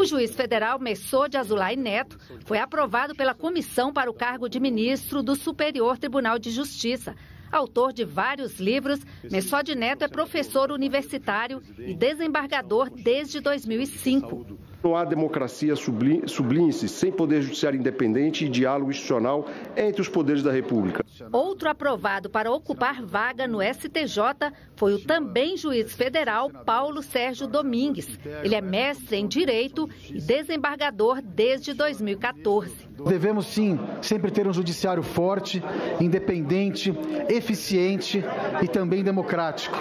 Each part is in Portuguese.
O juiz federal Messô de Azulay Neto foi aprovado pela comissão para o cargo de ministro do Superior Tribunal de Justiça. Autor de vários livros, Messó de Neto é professor universitário e desembargador desde 2005. Não há democracia sublime-se sem poder judiciário independente e diálogo institucional entre os poderes da República. Outro aprovado para ocupar vaga no STJ foi o também juiz federal Paulo Sérgio Domingues. Ele é mestre em Direito e desembargador desde 2014. Devemos sim sempre ter um judiciário forte, independente, eficiente e também democrático,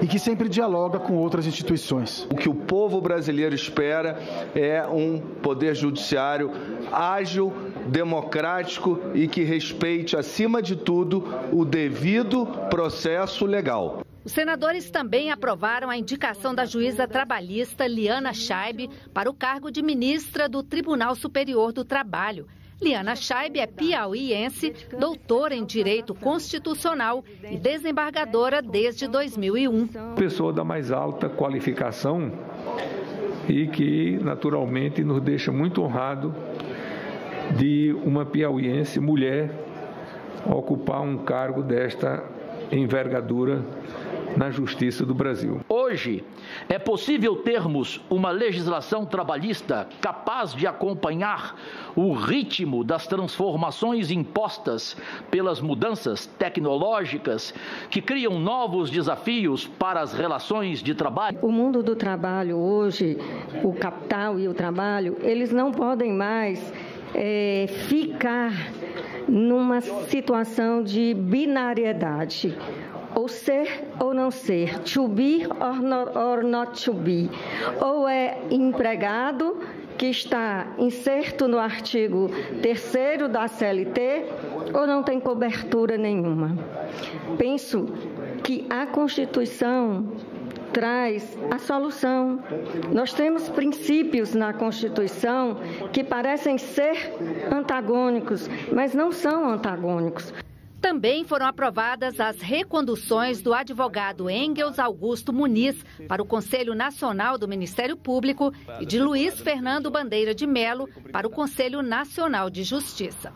e que sempre dialoga com outras instituições. O que o povo brasileiro espera é um poder judiciário ágil, democrático e que respeite, acima de tudo, o devido processo legal. Os senadores também aprovaram a indicação da juíza trabalhista Liana Scheib para o cargo de ministra do Tribunal Superior do Trabalho. Liana Scheib é piauiense, doutora em Direito Constitucional e desembargadora desde 2001. Pessoa da mais alta qualificação e que, naturalmente, nos deixa muito honrado de uma piauiense mulher ocupar um cargo desta envergadura na justiça do Brasil. Hoje, é possível termos uma legislação trabalhista capaz de acompanhar o ritmo das transformações impostas pelas mudanças tecnológicas que criam novos desafios para as relações de trabalho? O mundo do trabalho hoje, o capital e o trabalho, eles não podem mais é, ficar numa situação de binariedade ou ser ou não ser, to be or not, or not to be. Ou é empregado que está inserto no artigo 3 da CLT ou não tem cobertura nenhuma. Penso que a Constituição traz a solução. Nós temos princípios na Constituição que parecem ser antagônicos, mas não são antagônicos. Também foram aprovadas as reconduções do advogado Engels Augusto Muniz para o Conselho Nacional do Ministério Público e de Luiz Fernando Bandeira de Melo para o Conselho Nacional de Justiça.